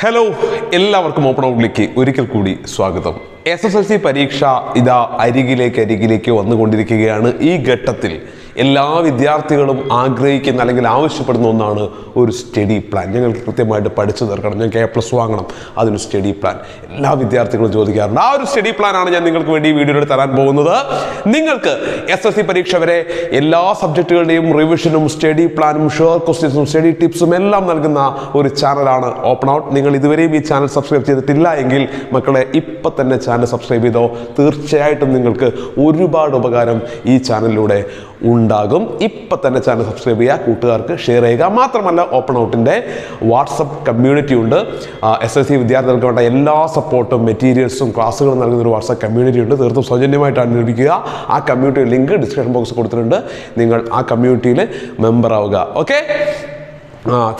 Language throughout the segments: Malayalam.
ഹലോ എല്ലാവർക്കും ഓപ്പൺ ഔട്ട്ലേക്ക് ഒരിക്കൽ കൂടി സ്വാഗതം. എസ് എസ് എൽ സി പരീക്ഷ ഇതാ അരികിലേക്ക് അരികിലേക്ക് വന്നുകൊണ്ടിരിക്കുകയാണ്. ഈ ഘട്ടത്തിൽ എല്ലാ വിദ്യാർത്ഥികളും ആഗ്രഹിക്കുന്ന അല്ലെങ്കിൽ ആവശ്യപ്പെടുന്ന ഒന്നാണ് ഒരു സ്റ്റഡി പ്ലാൻ ഞങ്ങൾക്ക് കൃത്യമായിട്ട് പഠിച്ചു തീർക്കണം. ഞാൻ എ പ്ലസ് വാങ്ങണം. അതിന് സ്റ്റഡി പ്ലാൻ എല്ലാ വിദ്യാർത്ഥികളും ചോദിക്കാറുണ്ട്. ആ ഒരു സ്റ്റഡി പ്ലാനാണ് ഞാൻ നിങ്ങൾക്ക് വേണ്ടി ഈ വീഡിയോയിൽ തരാൻ പോകുന്നത്. നിങ്ങൾക്ക് എസ് എസ് സി പരീക്ഷ വരെ എല്ലാ സബ്ജക്റ്റുകളുടെയും റിവിഷനും സ്റ്റഡി പ്ലാനും ഷുവർ ക്വസ്റ്റ്യൻസും സ്റ്റഡി ടിപ്സും എല്ലാം നൽകുന്ന ഒരു ചാനലാണ് ഓപ്പൺ ഔട്ട് നിങ്ങൾ ഇതുവരെയും ഈ ചാനൽ സബ്സ്ക്രൈബ് ചെയ്തിട്ടില്ല എങ്കിൽ മക്കളെ ഇപ്പം തന്നെ ചാനൽ സബ്സ്ക്രൈബ് ചെയ്തോ. തീർച്ചയായിട്ടും നിങ്ങൾക്ക് ഒരുപാട് ഉപകാരം ഈ ചാനലിലൂടെ ഉണ്ടാകും. ഇപ്പം തന്നെ ചാനൽ സബ്സ്ക്രൈബ് ചെയ്യുക കൂട്ടുകാർക്ക് ഷെയർ ചെയ്യുക. മാത്രമല്ല ഓപ്പൺ ഔട്ടിന്റെ വാട്സപ്പ് കമ്മ്യൂണിറ്റി ഉണ്ട്. എസ് എസ് സി വിദ്യാർത്ഥികൾക്ക് വേണ്ട എല്ലാ സപ്പോർട്ടും മെറ്റീരിയൽസും ക്ലാസ്സുകളും നൽകുന്ന ഒരു വാട്സപ്പ് കമ്മ്യൂണിറ്റി ഉണ്ട്. തീർത്തും സൗജന്യമായിട്ടാണ് ലഭിക്കുക ആ കമ്മ്യൂണിറ്റി ലിങ്ക് ഡിസ്ക്രിപ്ഷൻ ബോക്സ് കൊടുത്തിട്ടുണ്ട്. നിങ്ങൾ ആ കമ്മ്യൂണിറ്റിയിൽ മെമ്പർ ആവുക. ഓക്കെ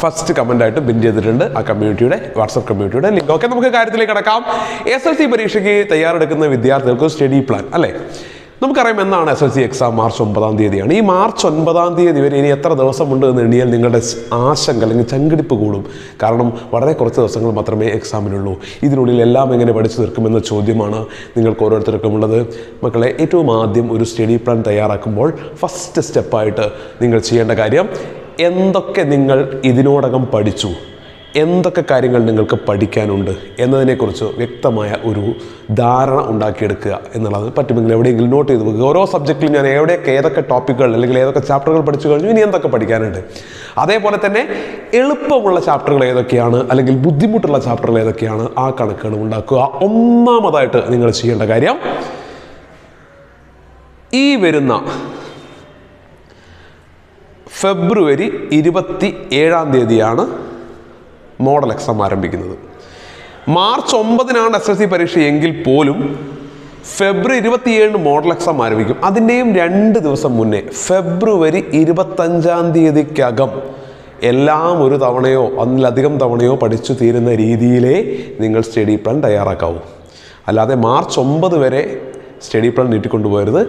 ഫസ്റ്റ് കമന്റ് ആയിട്ട് ബിൻ ചെയ്തിട്ടുണ്ട് ആ കമ്മ്യൂണിറ്റിയുടെ വാട്സപ്പ് കമ്മ്യൂണിറ്റിയുടെ ലിങ്ക് ഓക്കെ നമുക്ക് കാര്യത്തിലേക്ക് കടക്കാം. എസ് സി പരീക്ഷയ്ക്ക് തയ്യാറെടുക്കുന്ന വിദ്യാർത്ഥികൾക്ക് സ്റ്റഡി പ്ലാൻ അല്ലേ? നമുക്കറിയാം എന്നാണ് S L C exam March ഒമ്പതാം തീയതിയാണ്. ഈ മാർച്ച് ഒൻപതാം തീയതി വരെ ഇനി എത്ര ദിവസമുണ്ട് എന്ന് എണ്ണിയാൽ നിങ്ങളുടെ ആശങ്ക അല്ലെങ്കിൽ ചങ്കിടിപ്പ് കൂടും. കാരണം വളരെ കുറച്ച് ദിവസങ്ങൾ മാത്രമേ എക്സാമിനുള്ളൂ ഇതിനുള്ളിൽ എല്ലാം എങ്ങനെ പഠിച്ചു തീർക്കുമെന്ന ചോദ്യമാണ് നിങ്ങൾക്ക് ഓരോരുത്തർക്കും ഉള്ളത് മക്കളെ ഏറ്റവും ആദ്യം ഒരു സ്റ്റഡി പ്ലാൻ തയ്യാറാക്കുമ്പോൾ ഫസ്റ്റ് സ്റ്റെപ്പായിട്ട് നിങ്ങൾ ചെയ്യേണ്ട കാര്യം എന്തൊക്കെ നിങ്ങൾ ഇതിനോടകം പഠിച്ചു? എന്തൊക്കെ കാര്യങ്ങൾ നിങ്ങൾക്ക് പഠിക്കാനുണ്ട് എന്നതിനെക്കുറിച്ച് വ്യക്തമായ ഒരു ധാരണ ഉണ്ടാക്കിയെടുക്കുക എന്നുള്ളത് പറ്റുമെങ്കിൽ എവിടെയെങ്കിലും നോട്ട് ചെയ്ത് വെക്കുക. ഓരോ സബ്ജക്റ്റിലും ഞാൻ എവിടെയൊക്കെ ഏതൊക്കെ ടോപ്പിക്കുകൾ അല്ലെങ്കിൽ ഏതൊക്കെ ചാപ്റ്ററുകൾ പഠിച്ചു കഴിഞ്ഞു ഇനി എന്തൊക്കെ പഠിക്കാനുണ്ട്. അതേപോലെ തന്നെ എളുപ്പമുള്ള ചാപ്റ്ററുകൾ ഏതൊക്കെയാണ് അല്ലെങ്കിൽ ബുദ്ധിമുട്ടുള്ള ചാപ്റ്ററുകൾ ഏതൊക്കെയാണ് ആ കണക്കുകൾ ഉണ്ടാക്കുക. ഒന്നാമതായിട്ട് നിങ്ങൾ ചെയ്യേണ്ട കാര്യം ഈ വരുന്ന ഫെബ്രുവരി ഇരുപത്തി ഏഴാം തീയതിയാണ് മോഡൽ എക്സാം ആരംഭിക്കുന്നത്. മാർച്ച് ഒമ്പതിനാണ് എസ് എൽ സി പരീക്ഷ എങ്കിൽ പോലും ഫെബ്രുവരി ഇരുപത്തിയേഴിന് മോഡൽ എക്സാം ആരംഭിക്കും. അതിന്റെയും രണ്ട് ദിവസം മുന്നേ ഫെബ്രുവരി ഇരുപത്തഞ്ചാം തീയതിക്കകം എല്ലാം ഒരു തവണയോ അതിലധികം തവണയോ പഠിച്ചു തീരുന്ന രീതിയിലേ നിങ്ങൾ സ്റ്റഡി പ്ലാൻ തയ്യാറാക്കാവൂ. അല്ലാതെ മാർച്ച് ഒമ്പത് വരെ സ്റ്റഡി പ്ലാൻ നീട്ടിക്കൊണ്ടുപോയത്.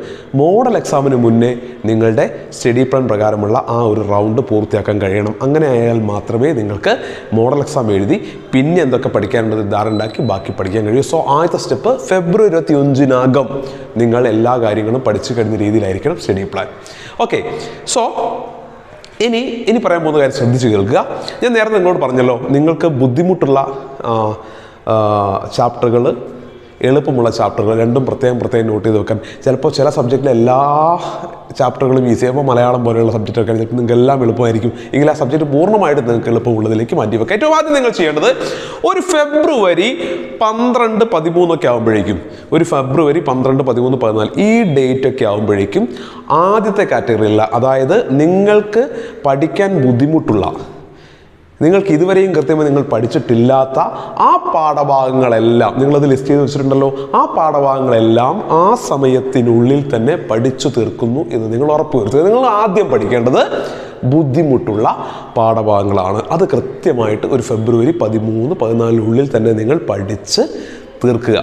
മോഡൽ എക്സാമിന് മുന്നേ നിങ്ങളുടെ സ്റ്റഡി പ്ലാൻ പ്രകാരമുള്ള ആ ഒരു റൗണ്ട് പൂർത്തിയാക്കാൻ കഴിയണം. അങ്ങനെ ആയാൽ മാത്രമേ നിങ്ങൾക്ക് മോഡൽ എക്സാം എഴുതി പിന്നെ എന്തൊക്കെ പഠിക്കാനുള്ളത് ധാരണയുണ്ടാക്കി ബാക്കി പഠിക്കാൻ കഴിയൂ. സോ ആദ്യത്തെ സ്റ്റെപ്പ് ഫെബ്രുവരി ഇരുപത്തി അഞ്ചിനകം നിങ്ങൾ എല്ലാ കാര്യങ്ങളും പഠിച്ചു കഴിഞ്ഞ രീതിയിലായിരിക്കണം സ്റ്റഡി പ്ലാൻ. ഓക്കെ സോ ഇനി ഇനി പറയാൻ പോകുന്ന കാര്യം ശ്രദ്ധിച്ച് കേൾക്കുക. ഞാൻ നേരത്തെ നിങ്ങളോട് പറഞ്ഞല്ലോ നിങ്ങൾക്ക് ബുദ്ധിമുട്ടുള്ള ചാപ്റ്ററുകൾ എളുപ്പമുള്ള ചാപ്റ്ററുകൾ രണ്ടും പ്രത്യേകം പ്രത്യേകം നോട്ട് ചെയ്ത് വെക്കാൻ. ചിലപ്പോൾ ചില സബ്ജക്റ്റിലെ എല്ലാ ചാപ്റ്ററുകളും ഈസി അപ്പോൾ മലയാളം പോലെയുള്ള സബ്ജക്റ്റ് ഒക്കെ ചിലപ്പോൾ നിങ്ങൾക്ക് എല്ലാം എളുപ്പമായിരിക്കും. എങ്കിൽ ആ സബ്ജക്റ്റ് പൂർണമായിട്ട് നിങ്ങൾക്ക് എളുപ്പമുള്ളതിലേക്ക് മാറ്റി വെക്കാം ഏറ്റവും ആദ്യം നിങ്ങൾ ചെയ്യേണ്ടത് ഒരു ഫെബ്രുവരി പന്ത്രണ്ട് പതിമൂന്നൊക്കെ ആകുമ്പോഴേക്കും ഒരു ഫെബ്രുവരി പന്ത്രണ്ട് പതിമൂന്ന് പതിനാല് ഈ ഡേറ്റ് ഒക്കെ ആകുമ്പോഴേക്കും ആദ്യത്തെ കാറ്റഗറിയിലുള്ള അതായത് നിങ്ങൾക്ക് പഠിക്കാൻ ബുദ്ധിമുട്ടുള്ള നിങ്ങൾക്ക് ഇതുവരെയും കൃത്യമായി നിങ്ങൾ പഠിച്ചിട്ടില്ലാത്ത ആ പാഠഭാഗങ്ങളെല്ലാം നിങ്ങളത് ലിസ്റ്റ് ചെയ്ത് വെച്ചിട്ടുണ്ടല്ലോ ആ പാഠഭാഗങ്ങളെല്ലാം ആ സമയത്തിനുള്ളിൽ തന്നെ പഠിച്ചു തീർക്കുന്നു എന്ന് നിങ്ങൾ ഉറപ്പ് ഉറപ്പുവരുത്തുക നിങ്ങൾ ആദ്യം പഠിക്കേണ്ടത് ബുദ്ധിമുട്ടുള്ള പാഠഭാഗങ്ങളാണ്. അത് കൃത്യമായിട്ട് ഒരു ഫെബ്രുവരി പതിമൂന്ന് പതിനാലിനുള്ളിൽ തന്നെ നിങ്ങൾ പഠിച്ച് തീർക്കുക.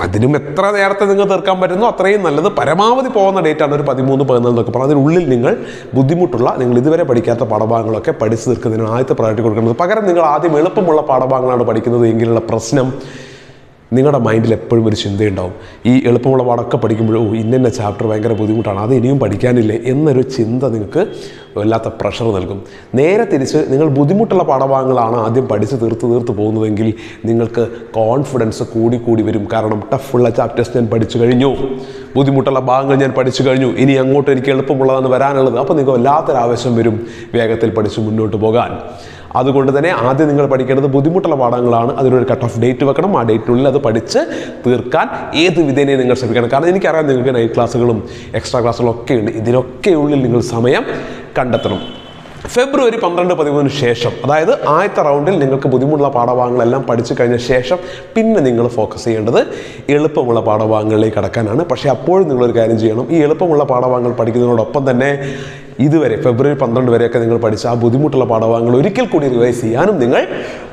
അതിനും എത്ര നേരത്തെ നിങ്ങൾ തീർക്കാൻ പറ്റുന്നു അത്രയും നല്ലത് പരമാവധി പോകുന്ന ഡേറ്റാണ് ഒരു പതിമൂന്ന് പതിനാല് എന്നൊക്കെ പറഞ്ഞാൽ അതിനുള്ളിൽ നിങ്ങൾ ബുദ്ധിമുട്ടുള്ള നിങ്ങൾ ഇതുവരെ പഠിക്കാത്ത പാഠഭാഗങ്ങളൊക്കെ പഠിച്ചു തീർക്കുന്നതിന് ആദ്യത്തെ പ്രയോറിറ്റി കൊടുക്കുന്നത് പകരം നിങ്ങൾ ആദ്യം എളുപ്പമുള്ള പാഠഭാഗങ്ങളാണ് പഠിക്കുന്നത്. എങ്കിലുള്ള പ്രശ്നം നിങ്ങളുടെ മൈൻഡിൽ എപ്പോഴും ഒരു ചിന്തയുണ്ടാവും. ഈ എളുപ്പമുള്ള പാടൊക്കെ പഠിക്കുമ്പോഴോ ഇന്ന ചാപ്റ്റർ ഭയങ്കര ബുദ്ധിമുട്ടാണ് അത് ഇനിയും പഠിക്കാനില്ലേ? എന്നൊരു ചിന്ത നിങ്ങൾക്ക് വല്ലാത്ത പ്രഷർ നൽകും. നേരെ തിരിച്ച് നിങ്ങൾ ബുദ്ധിമുട്ടുള്ള പാഠഭാഗങ്ങളാണ് ആദ്യം പഠിച്ച് തീർത്ത് തീർത്ത് പോകുന്നതെങ്കിൽ നിങ്ങൾക്ക് കോൺഫിഡൻസ് കൂടി കൂടി വരും. കാരണം ടഫുള്ള ചാപ്റ്റേഴ്സ് ഞാൻ പഠിച്ചു കഴിഞ്ഞു. ബുദ്ധിമുട്ടുള്ള ഭാഗങ്ങൾ ഞാൻ പഠിച്ചു കഴിഞ്ഞു. ഇനി അങ്ങോട്ട് എനിക്ക് എളുപ്പമുള്ളതാണ് വരാനുള്ളത്. അപ്പോൾ നിങ്ങൾക്ക് വല്ലാത്തൊരാവശ്യം വരും വേഗത്തിൽ പഠിച്ച് മുന്നോട്ട് പോകാൻ. അതുകൊണ്ട് തന്നെ ആദ്യം നിങ്ങൾ പഠിക്കേണ്ടത് ബുദ്ധിമുട്ടുള്ള പാഠങ്ങളാണ്. അതിനൊരു കട്ട് ഓഫ് ഡേറ്റ് വെക്കണം. ആ ഡേറ്റിനുള്ളിൽ അത് പഠിച്ച് തീർക്കാൻ ഏത് വിധേനയും നിങ്ങൾ ശ്രമിക്കണം. കാരണം എനിക്കറിയാം നിങ്ങൾക്ക് നൈറ്റ് ക്ലാസ്സുകളും എക്സ്ട്രാ ക്ലാസ്സുകളും ഒക്കെ ഉണ്ട്. ഇതിനൊക്കെ ഉള്ളിൽ നിങ്ങൾ സമയം കണ്ടെത്തണം. ഫെബ്രുവരി പന്ത്രണ്ട് പതിമൂന്നിന് ശേഷം അതായത് ആദ്യത്തെ റൗണ്ടിൽ നിങ്ങൾക്ക് ബുദ്ധിമുട്ടുള്ള പാഠഭാഗങ്ങളെല്ലാം പഠിച്ചു കഴിഞ്ഞ ശേഷം പിന്നെ നിങ്ങൾ ഫോക്കസ് ചെയ്യേണ്ടത് എളുപ്പമുള്ള പാഠഭാഗങ്ങളിലേക്ക് കടക്കാനാണ്. പക്ഷേ അപ്പോഴും നിങ്ങളൊരു കാര്യം ചെയ്യണം. ഈ എളുപ്പമുള്ള പാഠഭാഗങ്ങൾ പഠിക്കുന്നതിനോടൊപ്പം തന്നെ ഇതുവരെ ഫെബ്രുവരി പന്ത്രണ്ട് വരെയൊക്കെ നിങ്ങൾ പഠിച്ച ആ ബുദ്ധിമുട്ടുള്ള പാഠഭാഗങ്ങൾ ഒരിക്കൽ കൂടി റിവൈസ് ചെയ്യാനും നിങ്ങൾ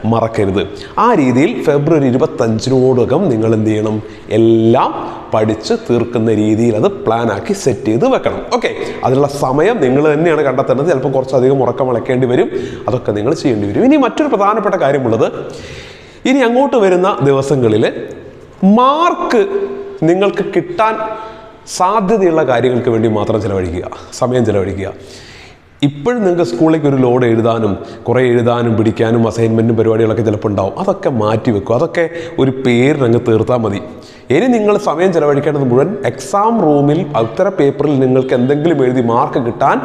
മറക്കരുത്. ആ രീതിയിൽ ഫെബ്രുവരി ഇരുപത്തഞ്ചിനോടകം നിങ്ങൾ എന്ത് ചെയ്യണം? എല്ലാം പഠിച്ച് തീർക്കുന്ന രീതിയിൽ അത് പ്ലാൻ ആക്കി സെറ്റ് ചെയ്ത് വെക്കണം. ഓക്കെ അതിനുള്ള സമയം നിങ്ങൾ തന്നെയാണ് കണ്ടെത്തേണ്ടത്. ചിലപ്പോൾ കുറച്ചധികം ഉറക്കം വളയ്ക്കേണ്ടി വരും. അതൊക്കെ നിങ്ങൾ ചെയ്യേണ്ടി വരും. ഇനി മറ്റൊരു പ്രധാനപ്പെട്ട കാര്യമുള്ളത് ഇനി അങ്ങോട്ട് വരുന്ന ദിവസങ്ങളിൽ മാർക്ക് നിങ്ങൾക്ക് കിട്ടാൻ സാധ്യതയുള്ള കാര്യങ്ങൾക്ക് വേണ്ടി മാത്രം ചിലവഴിക്കുക സമയം ചിലവഴിക്കുക. ഇപ്പോഴും നിങ്ങൾക്ക് സ്കൂളിലേക്ക് ഒരു ലോഡ് എഴുതാനും കുറേ എഴുതാനും പിടിക്കാനും അസൈൻമെന്റും പരിപാടികളൊക്കെ ചിലപ്പോൾ ഉണ്ടാവും. അതൊക്കെ മാറ്റി വെക്കും അതൊക്കെ ഒരു പേരിനങ്ങ് തീർത്താൽ മതി. ഇനി നിങ്ങൾ സമയം ചിലവഴിക്കേണ്ടത് മുഴുവൻ എക്സാം റൂമിൽ ഉത്തര പേപ്പറിൽ നിങ്ങൾക്ക് എന്തെങ്കിലും എഴുതി മാർക്ക് കിട്ടാൻ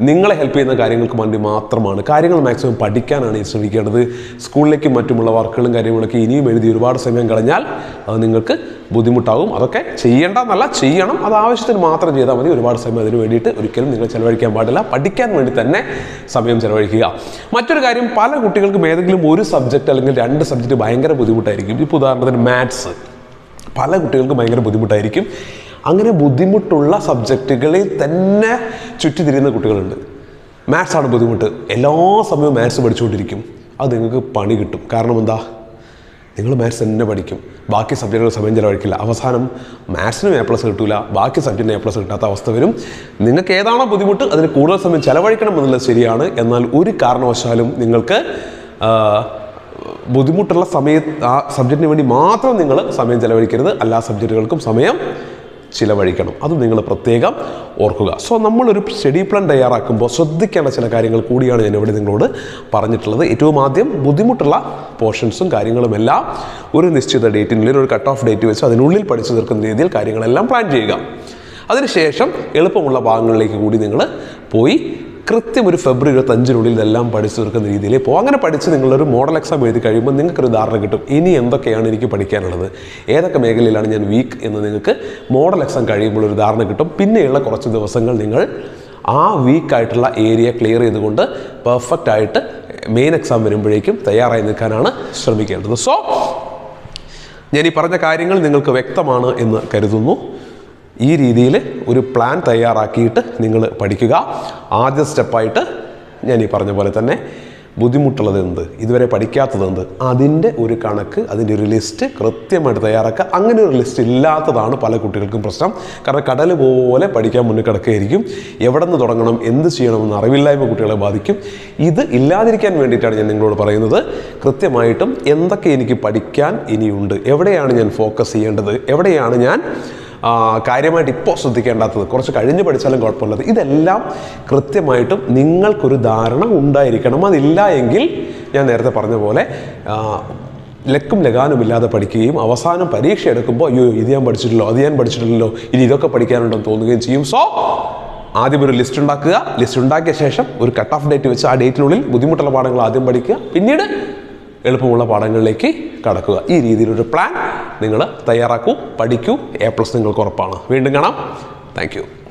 നിങ്ങളെ ഹെൽപ്പ് ചെയ്യുന്ന കാര്യങ്ങൾക്ക് വേണ്ടി മാത്രമാണ്. കാര്യങ്ങൾ മാക്സിമം പഠിക്കാനാണ് ശ്രമിക്കേണ്ടത്. സ്കൂളിലേക്കും മറ്റുമുള്ള വർക്കുകളും കാര്യങ്ങളൊക്കെ ഇനിയും എഴുതി ഒരുപാട് സമയം കളഞ്ഞാൽ അത് നിങ്ങൾക്ക് ബുദ്ധിമുട്ടാകും. അതൊക്കെ ചെയ്യേണ്ടെന്നല്ല ചെയ്യണം. അത് ആവശ്യത്തിന് മാത്രം ചെയ്താൽ മതി. ഒരുപാട് സമയം അതിന് വേണ്ടിയിട്ട് ഒരിക്കലും നിങ്ങൾ ചിലവഴിക്കാൻ പാടില്ല. പഠിക്കാൻ വേണ്ടി തന്നെ സമയം ചിലവഴിക്കുക. മറ്റൊരു കാര്യം പല കുട്ടികൾക്കും ഏതെങ്കിലും ഒരു സബ്ജക്റ്റ് അല്ലെങ്കിൽ രണ്ട് സബ്ജക്റ്റ് ഭയങ്കര ബുദ്ധിമുട്ടായിരിക്കും. ഇപ്പോൾ ഉദാഹരണത്തിന് മാത്സ് പല കുട്ടികൾക്കും ഭയങ്കര ബുദ്ധിമുട്ടായിരിക്കും. അങ്ങനെ ബുദ്ധിമുട്ടുള്ള സബ്ജക്റ്റുകളിൽ തന്നെ ചുറ്റിത്തിരിയുന്ന കുട്ടികളുണ്ട്. മാത്സാണ് ബുദ്ധിമുട്ട്. എല്ലാ സമയവും മാത്സ് പഠിച്ചുകൊണ്ടിരിക്കും. അത് നിങ്ങൾക്ക് പണി കിട്ടും. കാരണം എന്താ? നിങ്ങൾ മാത്സ് തന്നെ പഠിക്കും. ബാക്കി സബ്ജക്റ്റുകൾ സമയം ചിലവഴിക്കില്ല. അവസാനം മാത്സിനും എ പ്ലസ് കിട്ടില്ല ബാക്കി സബ്ജക്റ്റിന് എ പ്ലസ് കിട്ടാത്ത അവസ്ഥ വരും. നിങ്ങൾക്ക് ഏതാണോ ബുദ്ധിമുട്ട് അതിന് കൂടുതൽ സമയം ചിലവഴിക്കണം എന്നുള്ളത് ശരിയാണ്. എന്നാൽ ഒരു കാരണവശാലും നിങ്ങൾക്ക് ബുദ്ധിമുട്ടുള്ള സമയത്ത് ആ സബ്ജക്റ്റിന് വേണ്ടി മാത്രം നിങ്ങൾ സമയം ചിലവഴിക്കരുത്. എല്ലാ സബ്ജക്റ്റുകൾക്കും സമയം ചിലവഴിക്കണം. അത് നിങ്ങൾ പ്രത്യേകം ഓർക്കുക. സോ നമ്മളൊരു സ്റ്റഡി പ്ലാൻ തയ്യാറാക്കുമ്പോൾ ശ്രദ്ധിക്കേണ്ട ചില കാര്യങ്ങൾ കൂടിയാണ് ഞാൻ ഇവിടെ നിങ്ങളോട് പറഞ്ഞിട്ടുള്ളത്. ഏറ്റവും ആദ്യം ബുദ്ധിമുട്ടുള്ള പോർഷൻസും കാര്യങ്ങളുമെല്ലാം ഒരു നിശ്ചിത ഡേറ്റിനുള്ളിൽ ഒരു കട്ട് ഓഫ് ഡേറ്റ് വെച്ച് അതിനുള്ളിൽ പഠിച്ചു തീർക്കുന്ന രീതിയിൽ കാര്യങ്ങളെല്ലാം പ്ലാൻ ചെയ്യുക. അതിനുശേഷം എളുപ്പമുള്ള ഭാഗങ്ങളിലേക്ക് കൂടി നിങ്ങൾ പോയി കൃത്യം ഒരു ഫെബ്രുവരി ഇരുപത്തഞ്ചിനുള്ളിൽ ഇതെല്ലാം പഠിച്ചു തീർക്കുന്ന രീതിയിൽ ഇപ്പോൾ അങ്ങനെ പഠിച്ച് നിങ്ങളൊരു മോഡൽ എക്സാം എഴുതി കഴിയുമ്പോൾ നിങ്ങൾക്കൊരു ധാരണ കിട്ടും. ഇനി എന്തൊക്കെയാണ് എനിക്ക് പഠിക്കാനുള്ളത്? ഏതൊക്കെ മേഖലയിലാണ് ഞാൻ വീക്ക് എന്ന് നിങ്ങൾക്ക് മോഡൽ എക്സാം കഴിയുമ്പോൾ ഒരു ധാരണ കിട്ടും. പിന്നെയുള്ള കുറച്ച് ദിവസങ്ങൾ നിങ്ങൾ ആ വീക്കായിട്ടുള്ള ഏരിയ ക്ലിയർ ചെയ്തുകൊണ്ട് പെർഫെക്റ്റ് ആയിട്ട് മെയിൻ എക്സാം വരുമ്പോഴേക്കും തയ്യാറായി നിൽക്കാനാണ് ശ്രമിക്കേണ്ടത്. സോ ഞാൻ ഈ പറഞ്ഞ കാര്യങ്ങൾ നിങ്ങൾക്ക് വ്യക്തമാണ് എന്ന് കരുതുന്നു. ഈ രീതിയിൽ ഒരു പ്ലാൻ തയ്യാറാക്കിയിട്ട് നിങ്ങൾ പഠിക്കുക. ആദ്യ സ്റ്റെപ്പായിട്ട് ഞാൻ ഈ പറഞ്ഞ പോലെ തന്നെ ബുദ്ധിമുട്ടുള്ളത് എന്ത്? ഇതുവരെ പഠിക്കാത്തത് എന്ത്? അതിന്റെ ഒരു കണക്ക് അതിന്റെ ഒരു ലിസ്റ്റ് കൃത്യമായിട്ട് തയ്യാറാക്കുക. അങ്ങനെ ഒരു ലിസ്റ്റ് ഇല്ലാത്തതാണ് പല കുട്ടികൾക്കും പ്രശ്നം. കാരണം കടൽ പോലെ പഠിക്കാൻ മുന്നിൽ കിടക്കുകയായിരിക്കും. എവിടെ നിന്ന് തുടങ്ങണം എന്ത് ചെയ്യണമെന്ന് അറിവില്ലായ്മ കുട്ടികളെ ബാധിക്കും. ഇത് ഇല്ലാതിരിക്കാൻ വേണ്ടിയിട്ടാണ് ഞാൻ നിങ്ങളോട് പറയുന്നത്. കൃത്യമായിട്ടും എന്തൊക്കെ എനിക്ക് പഠിക്കാൻ ഇനിയുണ്ട്? എവിടെയാണ് ഞാൻ ഫോക്കസ് ചെയ്യേണ്ടത്? എവിടെയാണ് ഞാൻ കാര്യമായിട്ട് ഇപ്പോൾ ശ്രദ്ധിക്കേണ്ടാത്തത്. കുറച്ച് കഴിഞ്ഞ് പഠിച്ചാലും കുഴപ്പമില്ലത് ഇതെല്ലാം കൃത്യമായിട്ടും നിങ്ങൾക്കൊരു ധാരണ ഉണ്ടായിരിക്കണം. അതില്ല എങ്കിൽ ഞാൻ നേരത്തെ പറഞ്ഞ പോലെ ലക്കും ലഗാനും ഇല്ലാതെ പഠിക്കുകയും അവസാനം പരീക്ഷ എടുക്കുമ്പോൾ അയ്യോ ഇത് ഞാൻ പഠിച്ചിട്ടില്ലോ അത് ഞാൻ പഠിച്ചിട്ടില്ലല്ലോ ഇനി ഇതൊക്കെ പഠിക്കാനുണ്ടെന്ന് തോന്നുകയും ചെയ്യും. സോ ആദ്യം ഒരു ലിസ്റ്റ് ഉണ്ടാക്കുക. ലിസ്റ്റ് ഉണ്ടാക്കിയ ശേഷം ഒരു കട്ട് ഓഫ് ഡേറ്റ് വെച്ച് ആ ഡേറ്റിനുള്ളിൽ ബുദ്ധിമുട്ടുള്ള പാഠങ്ങൾ ആദ്യം പഠിക്കുക. പിന്നീട് എളുപ്പമുള്ള പാഠങ്ങളിലേക്ക് കടക്കുക. ഈ രീതിയിലൊരു പ്ലാൻ നിങ്ങൾ തയ്യാറാക്കൂ പഠിക്കൂ. എ പ്ലസ് നിങ്ങൾക്ക് ഉറപ്പാണ്. വീണ്ടും കാണാം. താങ്ക്